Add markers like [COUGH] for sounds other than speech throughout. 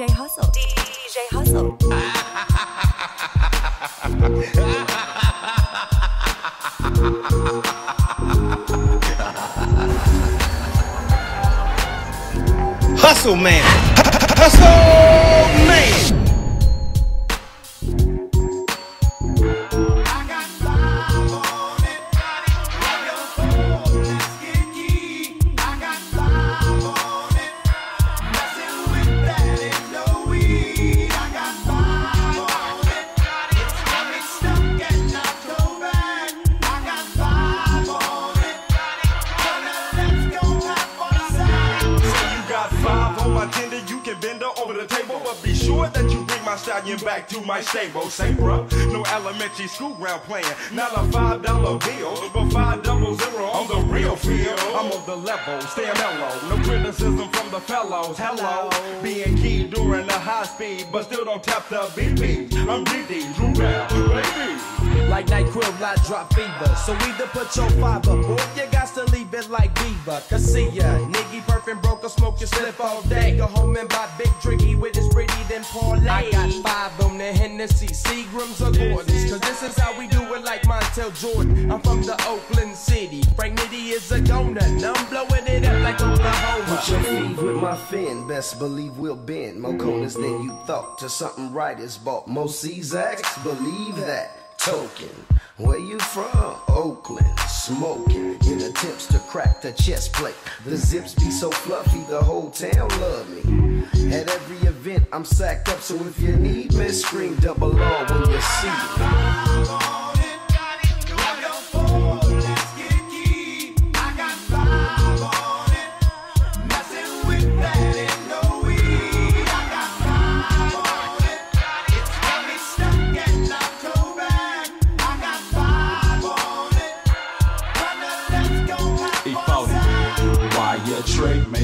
DJ Hustle. DJ Hustle. Hustle man. Hustle my stable. Say, bro, no elementary school ground playing, not a five dollar bill, but five double zero on the real field. I'm on the level, stay mellow, no criticism from the fellows. Hello, being key during the high speed, but still don't tap the BP. I'm DD, Drew Bell, baby. Like NyQuil, I drop fever. So either put your five up, or you got to leave it like Beaver. Cause see ya, nigga perfect broke or smoke your slip all day. Go home and buy big drinky with his pretty then parlay. I got five on the Hennessy, Seagrams or Gordons. Cause this is how we do it like Montel Jordan. I'm from the Oakland City. Frank Nitty is a donut. I'm blowing it up like Oklahoma. Put your feet with my fin, best believe we'll bend. More corners than you thought. To something right is bought. Most Czaks, believe that. Token. Where you from? Oakland. Smoking. In attempts to crack the chest plate. The zips be so fluffy, the whole town love me. At every event, I'm sacked up, so if you need me, scream double R when you see me.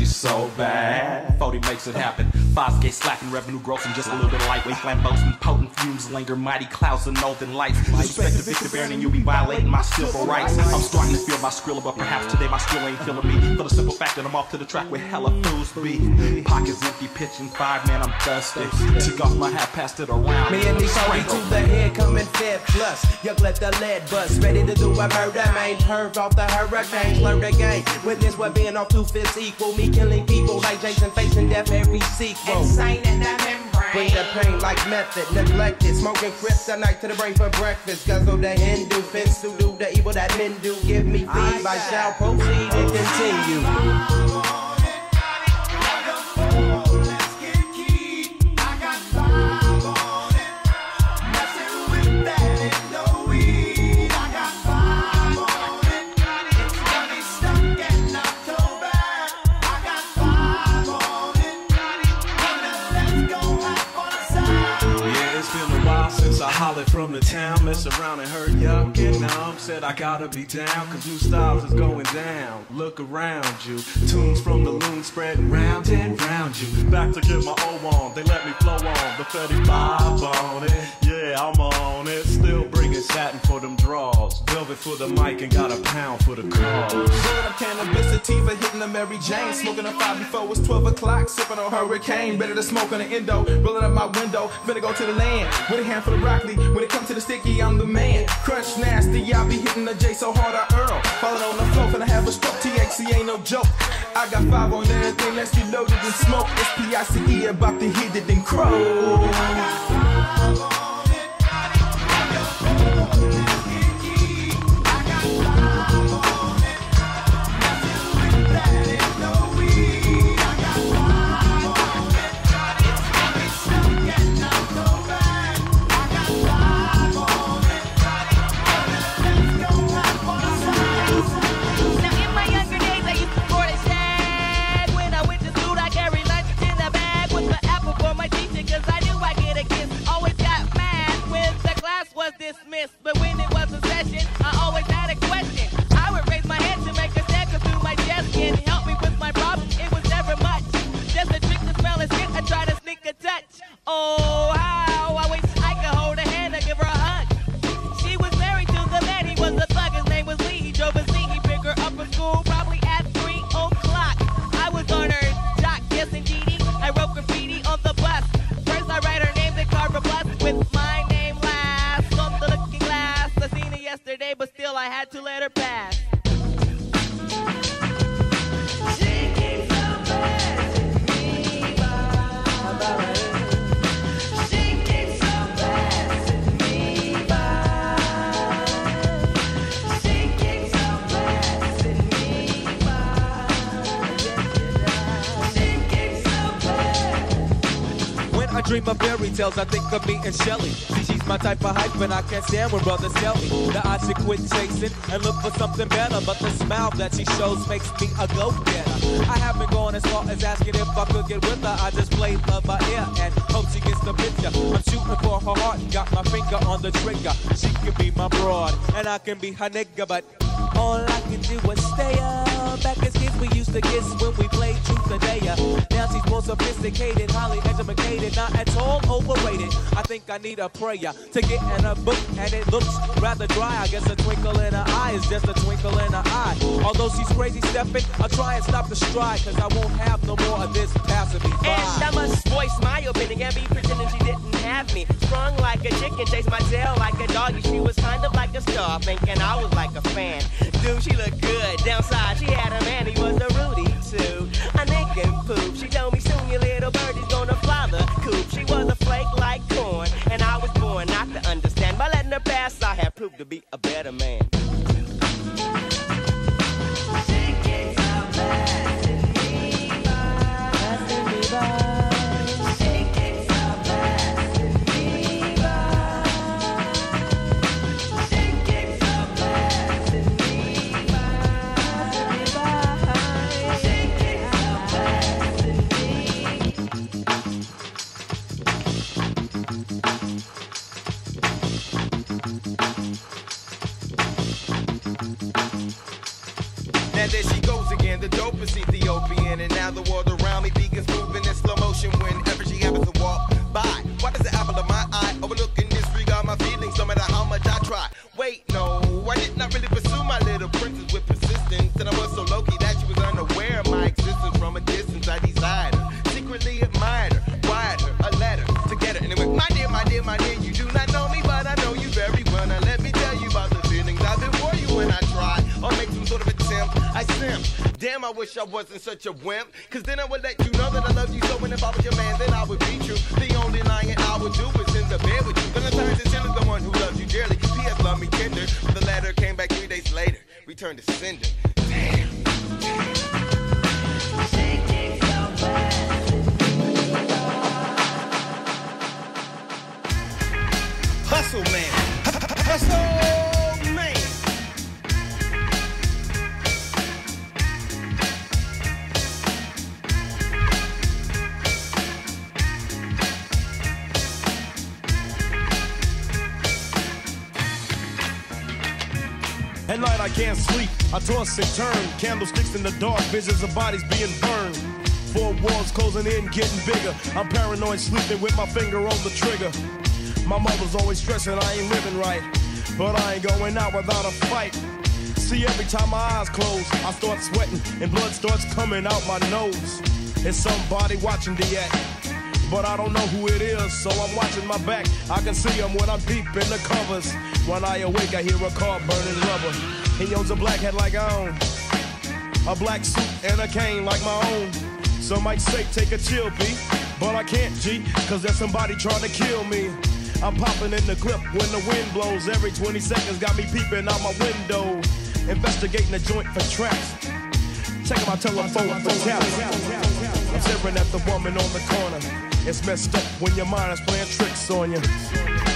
So bad? 40 makes it happen. Skate slapping, revenue grossing, just a little bit of lightweight flambeaus and potent fumes linger, mighty clouds and northern lights. Respect to Victor Baron and you'll be violating my civil rights. I'm starting to feel my skrilla, but perhaps today my skill ain't feeling me. For the simple fact that I'm off to the track with hella fools be. Pockets empty, pitching five, man, I'm thirsty. Took off my hat, passed it around. Me and these sorry to the head coming fed plus. Young let the lead bust. Ready to do a murder, man. Curved off the hurricane. Learn the game. Witness what being off two fifths equal. Me killing people like Jason facing death every sequel. Insane in the membrane. Bring the pain like method. Neglected. Smoking crips at night to the brain for breakfast. Guzzle the Hindu. Fence to do the evil that men do. Give me feed. I shall proceed and continue. Hollered from the town. Mess around and heard y'all get numb. Said I gotta be down, cause new styles is going down. Look around you. Tunes from the loon spreading round and round you. Back to get my O on, they let me flow on. The 35 on it. Yeah, I'm on it. Still bringing satin for them draws. Velvet for the mic and got a pound for the cause. Rolling up cannabis sativa, hitting the Mary Jane. Smoking a five before it's 12 o'clock. Sipping on hurricane. Better to smoke on the endo. Rolling up my window. Finna go to the land. With a handful of broccoli. When it comes to the sticky, I'm the man. Crunch nasty. I be hitting the J so hard I earl. Falling on the floor. Finna have a stroke. THC ain't no joke. I got five on everything. Let's get loaded and smoke. It's P-I-C-E about to hit it and crow. Tales, I think of me and Shelly. See, she's my type of hype, and I can't stand when brothers tell me that I should quit chasing and look for something better. But the smile that she shows makes me a go-getter. I haven't gone as far as asking if I could get with her. I just play love by ear and hope she gets the picture. I'm shooting for her heart got my finger on the trigger. She can be my broad, and I can be her nigga, but all I can do is stay up. Back as kids, we used to kiss when we played truth or dare. Now she's more sophisticated, highly educated, not at all overrated. I think I need a prayer to get in a book, and it looks rather dry. I guess a twinkle in her eye is just a twinkle in her eye. Although she's crazy stepping, I'll try and stop the stride, cause I won't have no more of this passing me by. And I must voice my opinion and be pretending she didn't have me. Sprung like a chicken, chased my tail like a doggy. She was kind of like a star, thinking I was like a fan. Dude, she looked good. Downside, she had a man, he was a Rudy too. A and poop. She told wish I wasn't such a wimp. Cause then I would let you know that I love you so. And if I was your man, then I would be true. The only lying I would do is in the bed with you. Valentine's is still the one who loves you dearly. P.S. Love me tender. But the letter came back three days later. Returned to sender. Can't sleep, I toss and turn. Candlesticks in the dark, visions of bodies being burned. Four walls closing in, getting bigger. I'm paranoid, sleeping with my finger on the trigger. My mother's always stressing I ain't living right, but I ain't going out without a fight. See, every time my eyes close, I start sweating and blood starts coming out my nose. It's somebody watching the act. But I don't know who it is, so I'm watching my back. I can see him when I'm deep in the covers. When I awake, I hear a car burning rubber. He owns a black hat like I own, a black suit and a cane like my own. Some might say take a chill beat, but I can't, G, cause there's somebody trying to kill me. I'm popping in the clip when the wind blows. Every 20 seconds got me peeping out my window. Investigating the joint for traps. Checking my telephone for taps. I'm staring at the woman on the corner. It's messed up when your mind is playing tricks on you.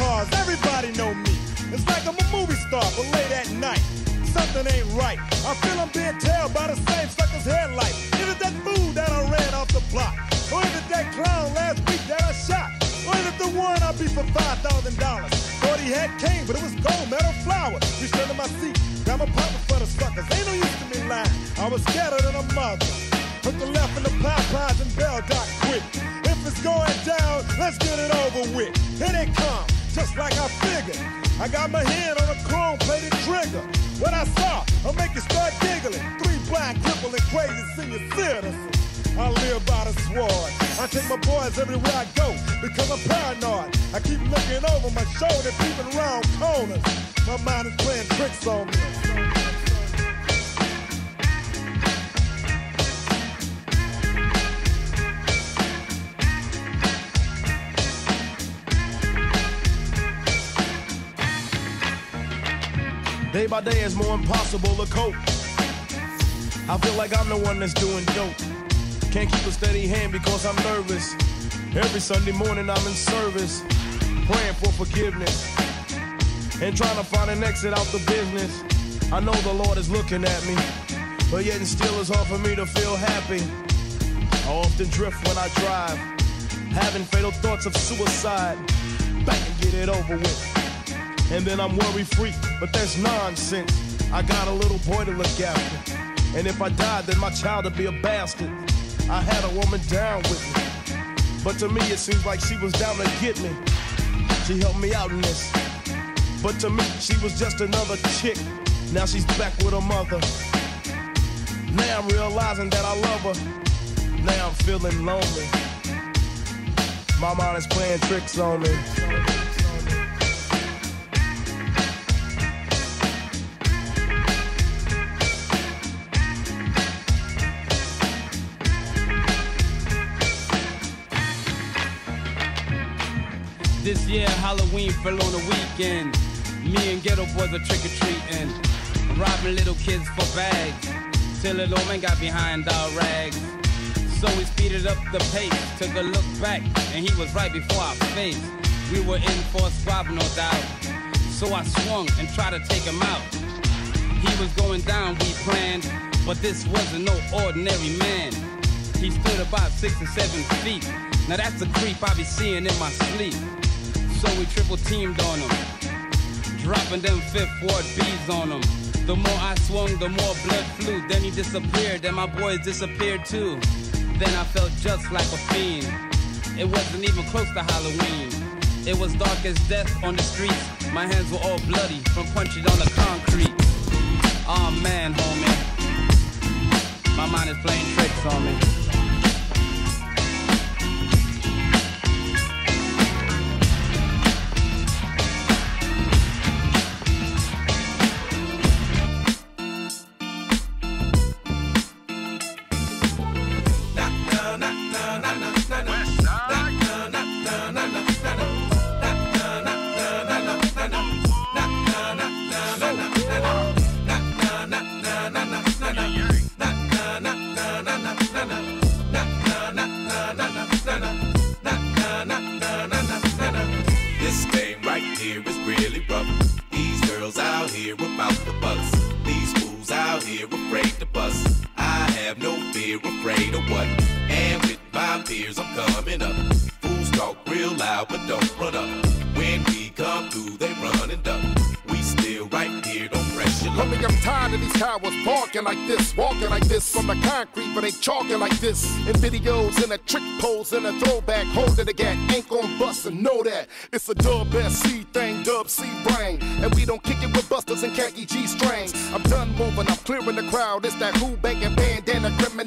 Cars. Everybody know me. It's like I'm a movie star, but late at night. Something ain't right. I feel I'm being tailed by the same sucker's headlight. Is it that fool that I ran off the block? Or is it that clown last week that I shot? Or is it the one I beat for $5,000? Thought he had cane, but it was gold, metal flower. Reached under my seat, got my pocket for the suckers. Ain't no use to me lying. I was scattered than a mother. Took the left in the Popeyes and Bell Doc quick. If it's going down, let's get it over with. Here they come. Just like I figured. I got my hand on a chrome plated trigger. What I saw, I'll make you start giggling. Three blind, crippling, crazy senior citizens. I live by the sword. I take my boys everywhere I go because I'm paranoid. I keep looking over my shoulder, peeping around corners. My mind is playing tricks on me. Day by day it's more impossible to cope. I feel like I'm the one that's doing dope. Can't keep a steady hand because I'm nervous. Every Sunday morning I'm in service, praying for forgiveness and trying to find an exit out the business. I know the Lord is looking at me, but yet and still it's hard for me to feel happy. I often drift when I drive, having fatal thoughts of suicide. Back and get it over with. And then I'm worry free, but that's nonsense. I got a little boy to look after. And if I die, then my child will be a bastard. I had a woman down with me. But to me, it seems like she was down to get me. She helped me out in this. But to me, she was just another chick. Now she's back with her mother. Now I'm realizing that I love her. Now I'm feeling lonely. My mind is playing tricks on me. This year Halloween fell on a weekend. Me and Geto Boys are trick or treating, robbing little kids for bags. Till a little man got behind our rags. So we speeded up the pace, took a look back, and he was right before our face. We were in for a squab, no doubt. So I swung and tried to take him out. He was going down, we planned, but this wasn't no ordinary man. He stood about six or seven feet. Now that's the creep I be seeing in my sleep. So we triple teamed on him, dropping them fifth ward bees on him. The more I swung, the more blood flew. Then he disappeared, and my boys disappeared too. Then I felt just like a fiend. It wasn't even close to Halloween. It was dark as death on the streets. My hands were all bloody from punching on the concrete. Oh man, homie. My mind is playing tricks on me. Videos, and a trick pose, and a throwback, holding the gat, ain't gon' bust and know that. It's a dub SC thing, dub C brain. And we don't kick it with busters and khaki G strings. I'm done moving, I'm clearing the crowd. It's that who banging bandana,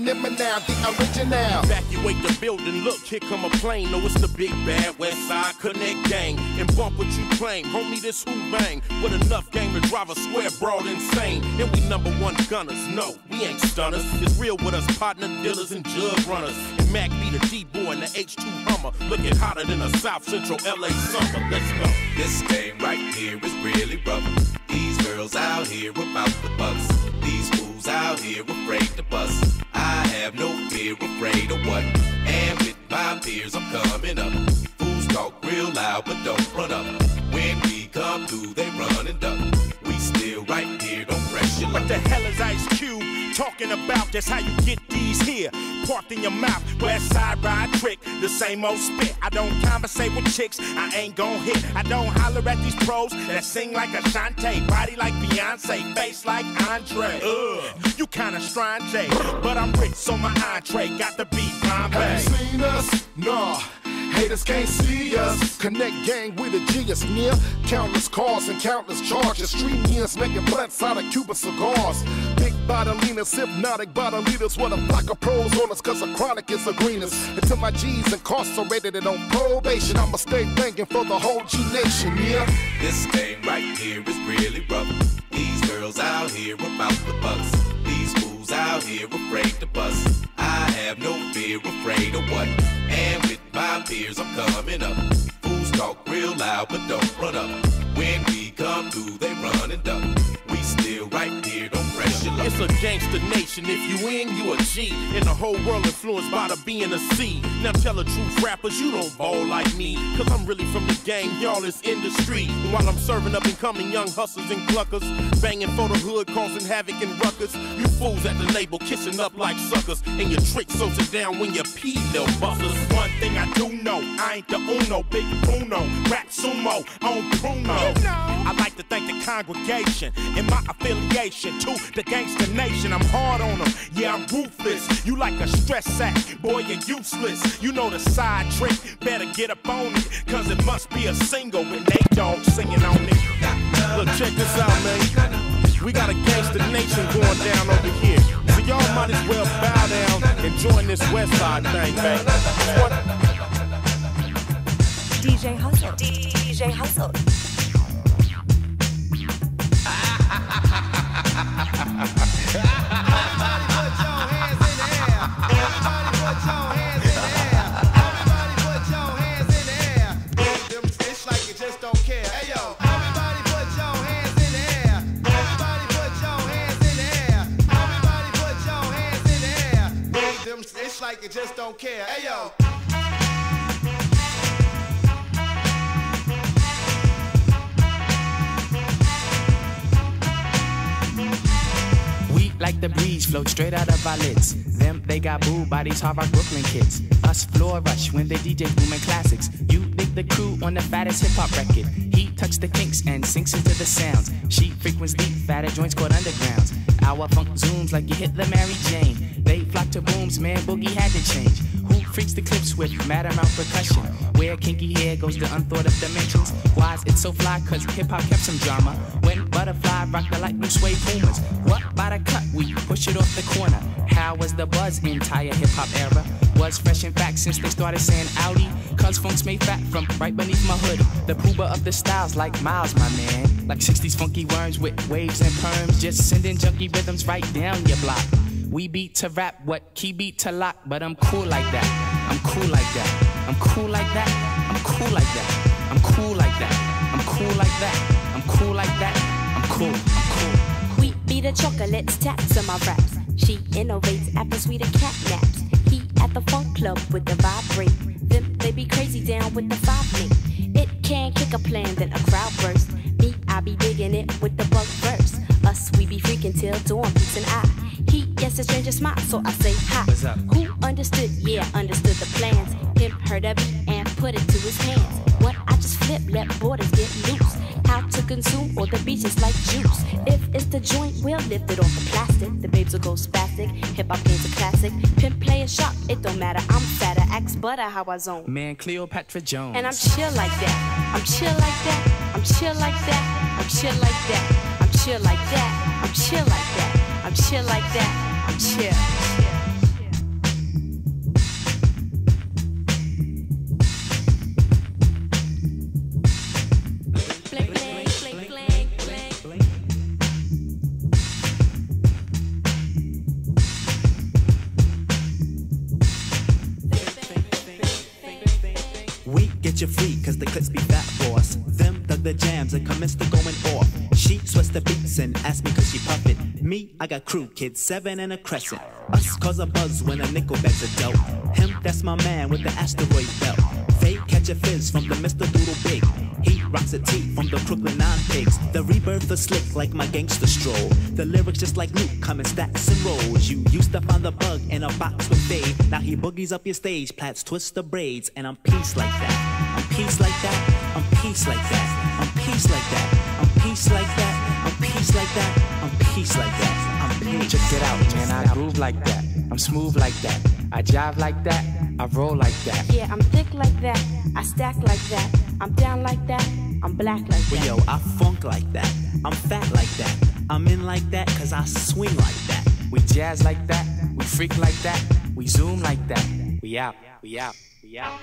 criminal now, the original. Evacuate the building, look, here come a plane. No, it's the big bad West Side Connect gang. And bump what you claim, homie, this who bang. With enough game to drive a square broad insane. And we number one gunners, no, we ain't stunners. It's real with us, partner dealers and jug runners. And Mack be the D-boy and the H2 Hummer. Looking hotter than a South Central LA summer. Let's go. This game right here is really rough. These girls out here about the bucks. These fools out here afraid to bust. I have no fear, afraid of what? And with my peers, I'm coming up. Fools talk real loud, but don't run up. When we come through, they run and duck. Still right here, don't press your luck. What the hell is Ice Cube talking about? That's how you get these here. Parked in your mouth, west side ride trick, the same old spit. I don't conversate with chicks, I ain't gon' hit. I don't holler at these pros that sing like Ashanti, body like Beyonce, face like Andre. Ugh, you kinda strange, eh? but I'm rich, so my entree got the beat Bombay. Have you seen us? Nah. Haters can't see us. Connect gang with a genius near. Countless cars and countless charges. Street years making blunts out of Cuban cigars. Big bodilinas, hypnotic bodilinas. What a flock of pros on us, cause the chronic is the greenest. Until my G's incarcerated and on probation, I'ma stay banging for the whole G Nation, yeah. This game right here is really rough. These girls out here about the bucks. Fools out here afraid to bust. I have no fear, afraid of what? And with my peers, I'm coming up. Fools talk real loud, but don't run up. When we come through, they run and duck. We still right here, don't luck. It's a gangster nation. If you in, you a G. And the whole world influenced by the B and the C. Now tell the truth, rappers, you don't ball like me. Cause I'm really from the gang, y'all is industry. And While I'm serving up and coming young hustlers and cluckers, banging for the hood, causing havoc and ruckus. You fools at the label, kissing up like suckers. And your tricks so sit down when you pee, busters. One thing I do know, I ain't the Uno, big Bruno, rap sumo on Bruno. I like to thank the congregation and my affiliation to the gangster nation. I'm hard on them, yeah, I'm ruthless. You like a stress sack, boy, you're useless. You know the side trick, better get up on it, cause it must be a single with Nate Dogg singing on it. Look, check this out, man. We got a gangster nation going down over here. So y'all might as well bow down and join this West Side thing, man. DJ Hustle. DJ Hustle. Like you just don't care. Ay. Everybody put your hands in there. Everybody put your hands in air. Everybody put your hands in air. It's like you just don't care. Hey yo, the breeze, float straight out of our lids. Them, they got booed by these Harvard Brooklyn kids. Us floor rush when they DJ booming classics. You dig the crew on the fattest hip hop record. He tucks the kinks and sinks into the sounds. She frequents deep, fatter joints called undergrounds. Our funk zooms like you hit the Mary Jane. They flock to booms, man, boogie had to change. Who freaks the clips with mad amount percussion? Where kinky hair goes to unthought of dimensions. Why is it so fly? Cause hip hop kept some drama. When butterfly rock the light blue suede pumas. What by the cut? We push it off the corner. How was the buzz entire hip hop era? Was fresh in fact since they started saying Audi. Cause funk's made fat from right beneath my hood. The pooba of the styles like Miles, my man. Like 60s funky worms with waves and perms. Just sending junky rhythms right down your block. We beat to rap, what key beat to lock, but I'm cool like that. I'm cool like that. I'm cool like that. I'm cool like that. I'm cool like that. I'm cool like that. I'm cool like that. I'm cool. I'm cool. We be the chocolates, taps on my raps. She innovates after sweeter cat naps. He at the funk club with the vibrate. Them they be crazy down with the five link. It can kick a plan, then a crowd burst. Me, I be digging it with the bug verse. Us, we be freaking till dawn beats an eye. Gets a stranger smile, so I say hi. What's up? Who understood? Yeah, understood the plans. Him heard of it and put it to his hands. What I just flip, let borders get loose. How to consume all the beaches like juice. If it's the joint, we'll lift it off the plastic. The babes will go spastic. Hip hop game's a classic. Pimp play a shot, it don't matter. I'm fatter, axe butter how I zone. Man, Cleopatra Jones. And I'm chill like that. I'm chill like that. I'm chill like that. I'm chill like that. I'm chill like that. I'm chill like that. I'm chill like that. I'm. We get you free, cause the clips be fat boss. Them dug the jams that commenced the going off sheep sweats the beats and commenced to I got crew, kids, seven and a crescent. Us cause a buzz when a nickel bags a dope. Him, that's my man with the asteroid belt. Fake catch a fizz from the Mr. Doodle Big. He rocks a tee from the Crooklyn Nine Pigs. The rebirth is slick like my gangster stroll. The lyrics just like Luke come in stacks and rolls. You used to find the bug in a box with Dave. Now he boogies up your stage, plats twist the braids, and I'm peace like that. I'm peace like that. I'm peace like that. I'm peace like that. I'm peace like that. I'm peace like that. I'm peace like that. Check it out, man. I groove like that. I'm smooth like that. I jive like that. I roll like that. Yeah, I'm thick like that. I stack like that. I'm down like that. I'm black like that. Well, yo, I funk like that. I'm fat like that. I'm in like that cause I swing like that. We jazz like that. We freak like that. We zoom like that. We out. We out. We out.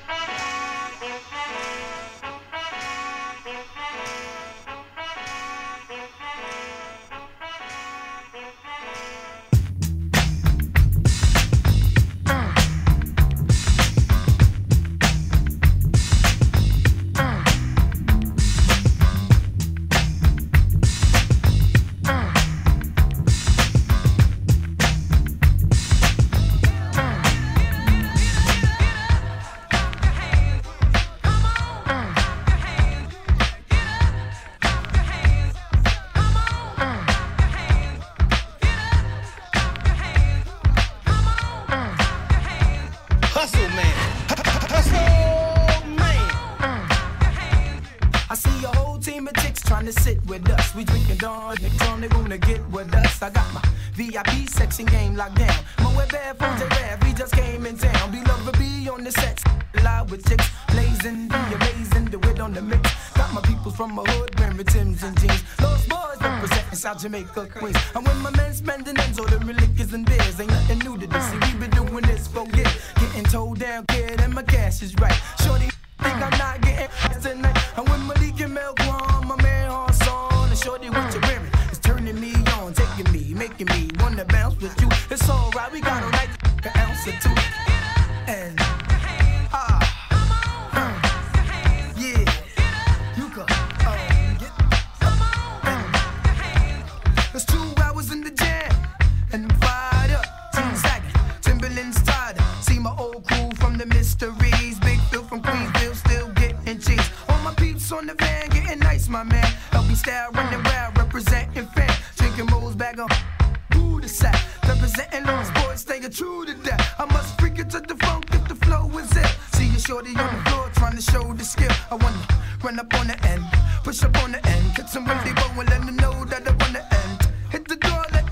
Locked down. My web bad phones and rap, we just came in town. Be love be on the sets, live with chicks, blazing, be amazing, the it on the mix. Got my people from my hood wearing Tim's and jeans. Lost Boyz representing South Jamaica, Queens. And on the van getting nice, my man. Help me style running wild, representing fan. Drinking moles back on. Who the sack? Representing Lost Boyz, staying true to that. I must freak it to the funk if the flow is it. See you shorty on the floor trying to show the skill. I wanna run up on the end, push up on the end, get some really bow and let them know that I wanna end. Hit the door, let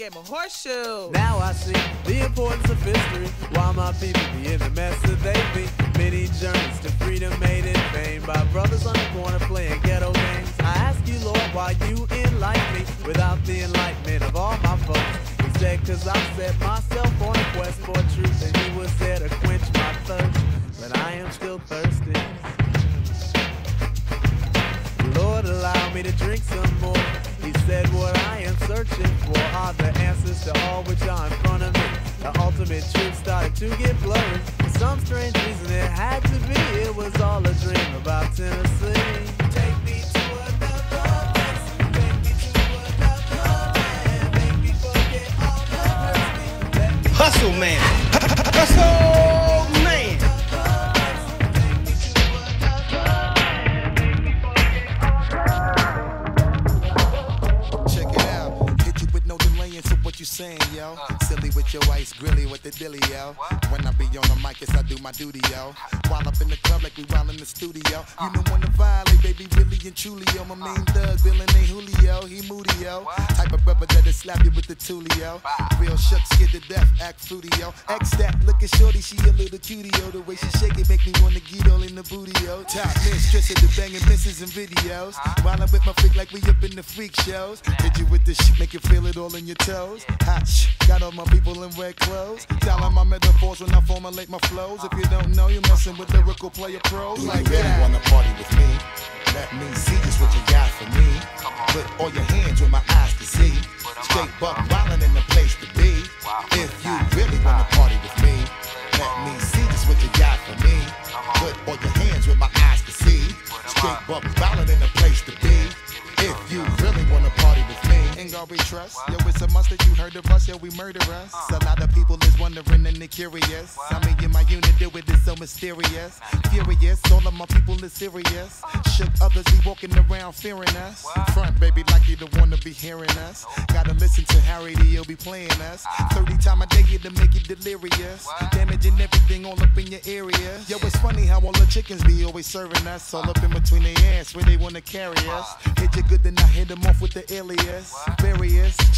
horseshoes. A game of horseshoes. Now I see the importance of history. Why my people be in the mess that they be. Many journeys to freedom made in vain by brothers on the corner playing ghetto games. I ask you, Lord, why you enlighten me without the enlightenment of all my folks. Said, cause I set myself on a quest for truth, and he was there to quench my thirst. But I am still thirsty. Lord, allow me to drink some more. He said, What I am searching for are the answers to all which are in front of me. The ultimate truth started to get. For some strange reason, it had to be. It was all a dream about Tennessee. Take me to another place. Take me to another land. Make me forget all Hustle man. Hustle Your ice, grilly with the dilly, yo. When I be on the mic, yes, I do my duty, yo. While up in the club like we while in the studio. You know when to violate, baby, really and truly, yo. My main thug, villain ain't Julio, he moody, yo. Type of brother that'll slap you with the tulio. Real shook, scared to death, act fruity, yo. X that, looking shorty, she a little cutie, yo. The way she shake it make me wanna get all in the booty, yo. Top mistress of the banging misses and videos. While I'm with my freak like we up in the freak shows. Hit you with this shit, make you feel it all in your toes. Hot shh, got all my people in red clothes. Telling my metaphors when I formulate my flows. If you don't know, you're messing with lyrical player pros like that. Really wanna party with me? Let me see just what you got for me. Put all your hands where my eyes can see. Straight buck wildin' in the place to be. If you really wanna party with me, let me see just what you got for me. Put all your hands where my eyes can see. Straight buck wildin' in the place to be. If you really wanna party with me, ain't gonna be trust. Yo, it's a must that you heard of us, yo, we murder us. A lot of people is wondering and they curious. I mean, in my unit, do it is so mysterious. Furious, all of my people is serious. Shook others be walking around fearing us. Front, baby, like you don't wanna be hearing us. Gotta listen to Harry, he'll be playing us. 30 time a day to make you delirious. Damaging everything all up in your area. Yo, it's funny how all the chickens be always serving us. All up in between their ass where they wanna carry us. Hit you good, then I hit them off with the alias.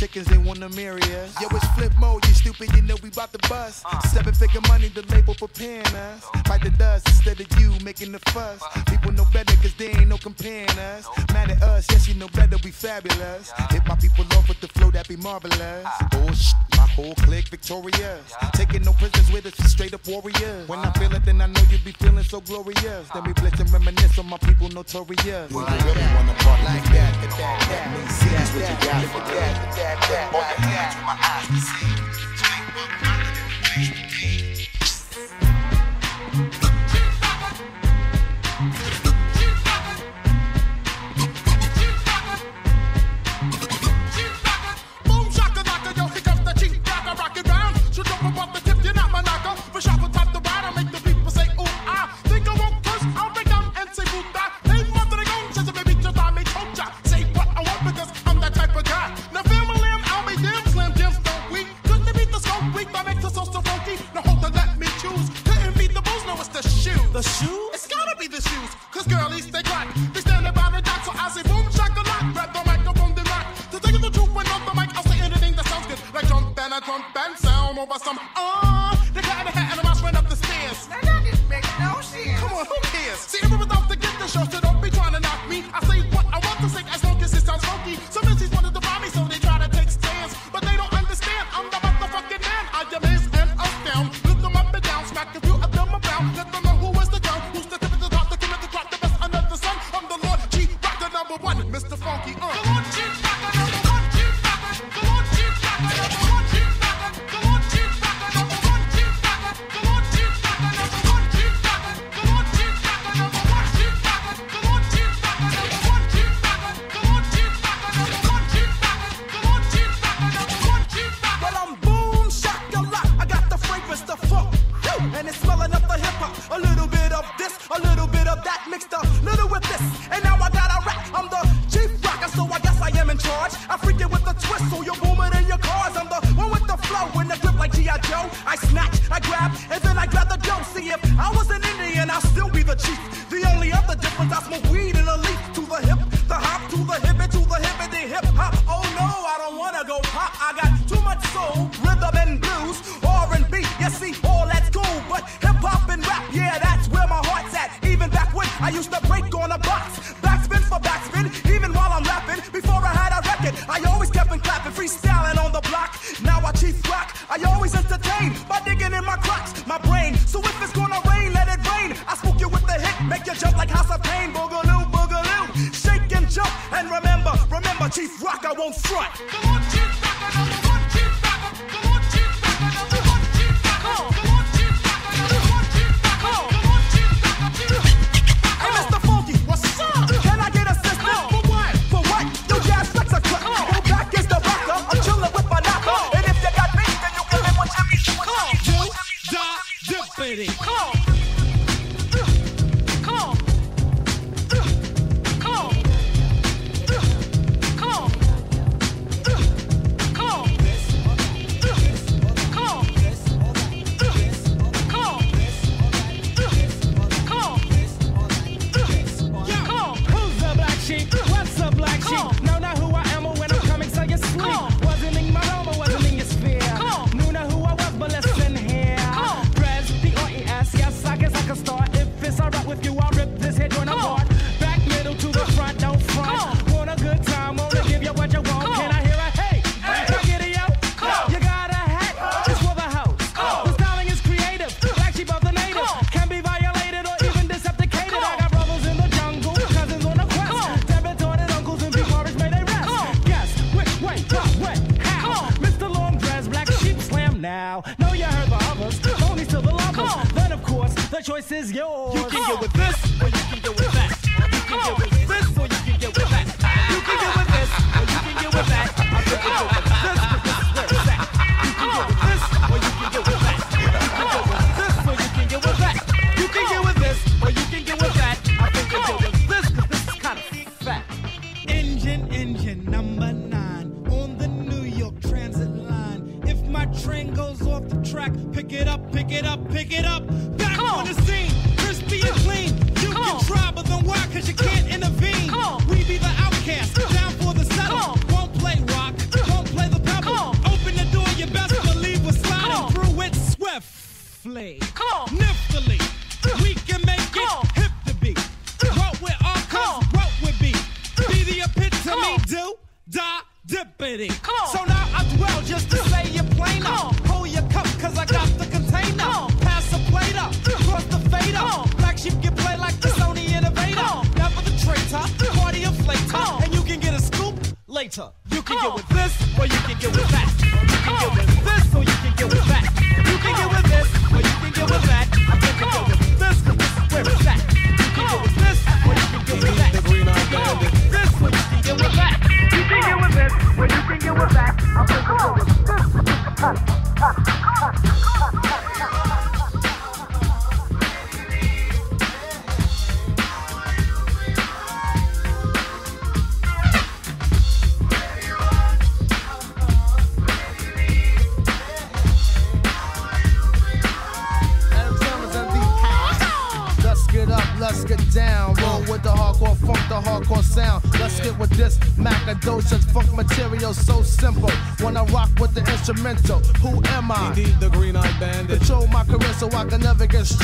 Chickens, they wanna marry us. Yo, it's flip mode, you stupid, you know we bout to bust. Seven figure money, the label preparing us. Bite the dust instead of you making the fuss. People know better, cause they ain't no comparing us. Mad at us, yes, you know better, we fabulous. Hit my people off with the flow, that be marvelous. Bullshit, my whole clique victorious. Taking no prisoners with us, we straight up warriors. When I feel it, then I know you be feeling so glorious. Then we blitz and reminisce on my people notorious. When you really wanna party like that, that, that, that, me see this what you got for that, that, that, All your hands with my eyes to see. Wildin' in the place to be.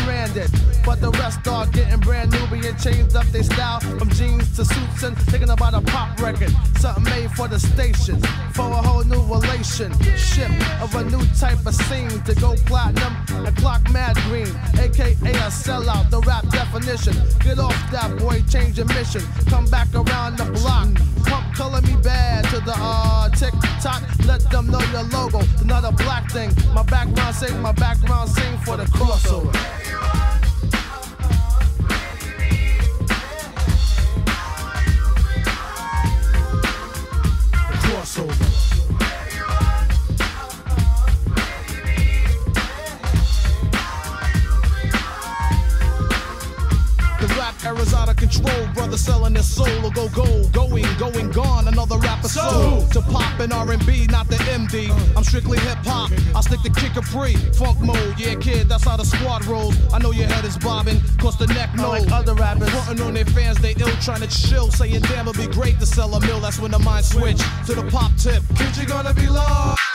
Stranded. But the rest are getting brand new, being changed up their style from jeans to suits and thinking about a pop record. Something made for the station, for a whole new relationship of a new type of scene to go platinum and clock mad green, aka a sellout. The rap definition. Get off that boy, change your mission. Come back around the block. Pump Color Me Badd to the uh tick tock. Let them know your logo. another black thing. My background sing, my background sing for the. Crossover. Selling their soul or go gold, going, going, gone. Another rapper soul to pop and R&B, not the MD. I'm strictly hip hop. I stick to kick a free, funk mode. Yeah, kid, that's how the squad rolls. I know your head is bobbing, cause the neck knows. Like other rappers, frontin' on their fans, they ill trying to chill, saying damn, it'd be great to sell a mill. That's when the mind switch to the pop tip. Kid, you gonna be large.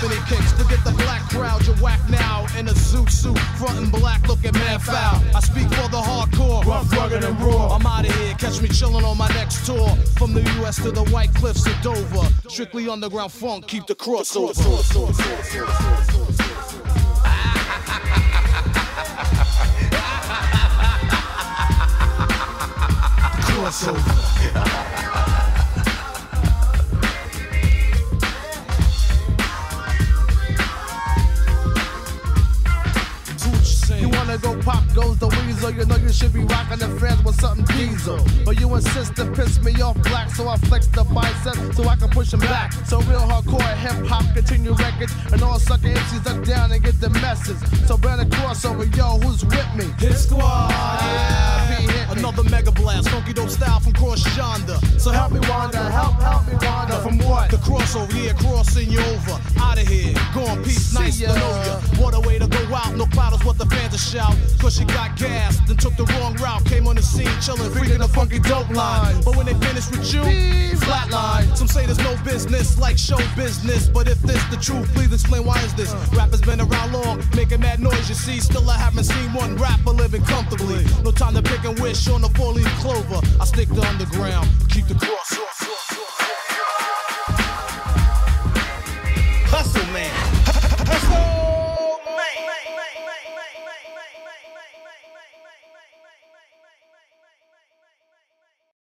Company kicks, forget the black crowd, you're whack now in a zoot suit, front and black looking man foul. I speak for the hardcore, rough, rugged, and raw. I'm out of here, catch me chillin' on my next tour. From the US to the White Cliffs of Dover. Strictly underground funk, keep the crossover. [LAUGHS] You should be rocking the fans with something diesel. But you insist to piss me off black, so I flex the bicep so I can push them back. So real hardcore hip hop continue records, and all sucker MCs duck down and get the message. So a crossover, yo, who's with me? Hit squad, yeah. Another mega blast, funky dope style from cross yonder. So help me wander, help, help me wander. From what? The crossover, yeah, crossing you over. Out of here, gone, peace, See nice ya. to know ya. What a way to go out, no cloud is what the fans are shout. Cause you got gas, then took the wrong route. Came on the scene, chillin', freaking the funky dope line. But when they finish with you, flatline. Some say there's no business like show business. But if this the truth, please explain why is this? Uh. Rappers been around long, making mad noise, you see. Still I haven't seen one rapper living comfortably. No time to pick and wish on the four leaf clover. I stick the underground, keep the cross